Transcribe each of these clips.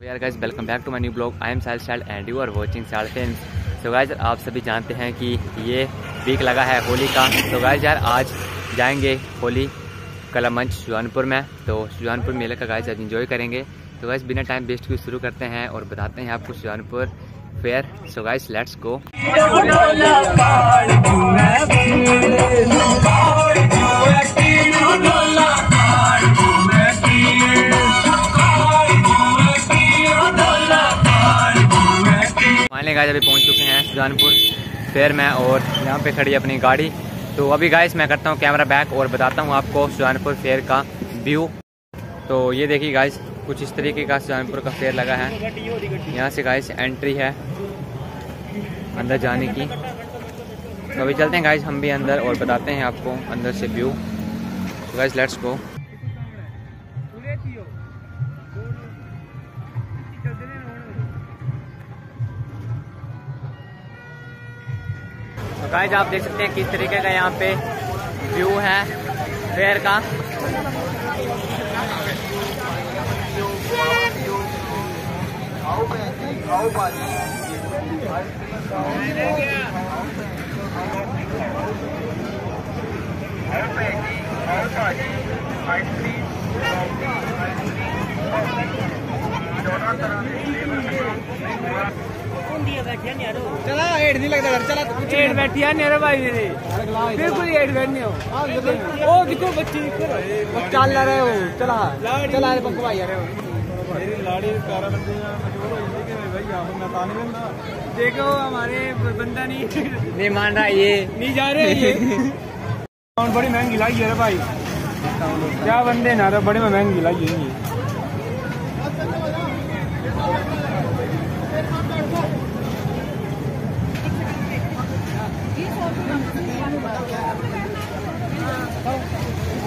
यार guys welcome back to my new blog I am साल style and you are watching साल film so guys आप सभी जानते हैं कि ये वीक लगा है होली का। तो गाइस यार, आज जाएँगे होली कला मंच सुजानपुर में। तो सुजानपुर मेले का गाइस आज इंजॉय करेंगे। तो गाइस बिना टाइम वेस्ट किए शुरू करते हैं और बताते हैं आपको Sujanpur fair so guys let's go guys अभी पहुँच चुके हैं सुजानपुर। फेयर में और यहाँ पे खड़ी अपनी गाड़ी। तो अभी गाइस मैं करता हूँ कैमरा बैक और बताता हूँ आपको सुजानपुर फेयर का व्यू तो ये देखिए गाइस कुछ इस तरीके का सुजानपुर का फेयर लगा है। यहाँ से गाइस एंट्री है अंदर जाने की। तो अभी चलते हैं गाइस हम भी अंदर और बताते हैं आपको अंदर से व्यू तो गाइस लेट्स गो गाइस आप देख सकते हैं किस तरीके का यहाँ पे व्यू है फेयर का। चला हेड नहीं लगता घर चला कुछ हेड बैठी है नेरे भाई मेरे बिल्कुल हो ओ देखो बच्ची चल रहे हो चला चला रे पक्का भाई रहे मेरी लाड़ी प्यारा बंदे मजबूर हो गई कि भाई यहाँ मैं ताने बंदा देखो हमारे बंदा नहीं नहीं मान रहा ये नहीं जा रहे ये बड़ी महँगी लाई है भाई क्या बंदे ना बड़ी महँगी लाई है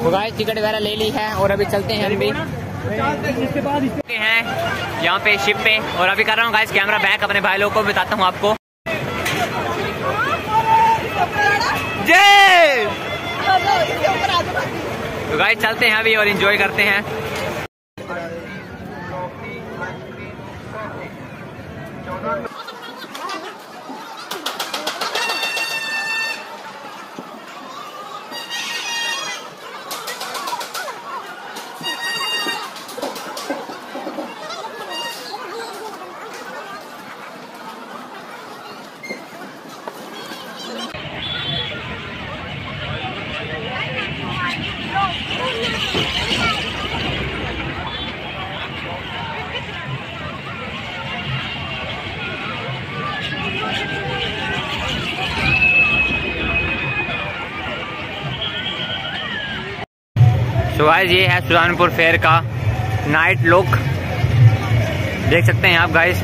ये गाइस टिकट वगैरह ले ली है और अभी चलते हैं हम भी। हैं यहाँ पे शिप पे और अभी कर रहा हूँ गाइस कैमरा बैक अपने भाई लोगों को, बताता हूँ आपको। जय! तो गाइस चलते हैं अभी और एंजॉय करते हैं। तो गाइज़ ये है सुजानपुर फेयर का नाइट लुक देख सकते हैं आप गाइस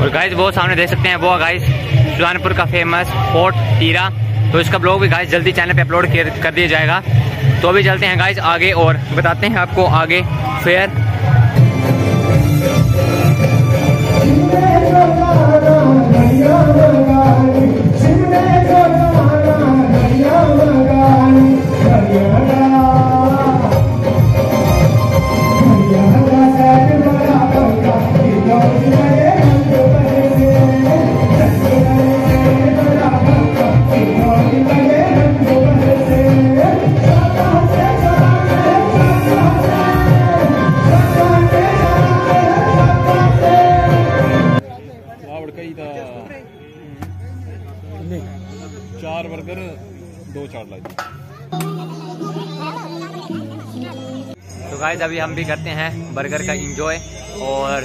और गाइस वो सामने देख सकते हैं, वो गाइस सुजानपुर का फ़ेमस फोर्ट तीरा तो इसका ब्लॉग भी गाइस जल्दी चैनल पे अपलोड कर दिया जाएगा। तो अभी चलते हैं गाइस आगे और बताते हैं आपको आगे फेयर चार बर्गर दो चार लाई तो गाइस अभी हम भी करते हैं बर्गर का इंजॉय और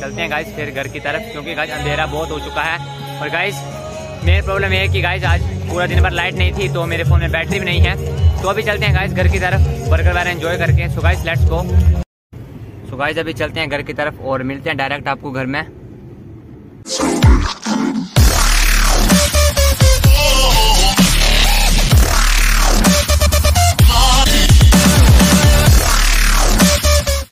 चलते हैं गाइस फिर घर की तरफ़ क्योंकि गाइस अंधेरा बहुत हो चुका है। और गाइस मेन प्रॉब्लम ये है कि गाइस आज पूरा दिन भर लाइट नहीं थी तो मेरे फ़ोन में बैटरी भी नहीं है। तो अभी चलते हैं गाइस घर की तरफ़ बर्गर वगैरह एंजॉय करके। सो गाइस लेट्स गो तो गाइज़ अभी चलते हैं घर की तरफ़ और मिलते हैं डायरेक्ट आपको घर में।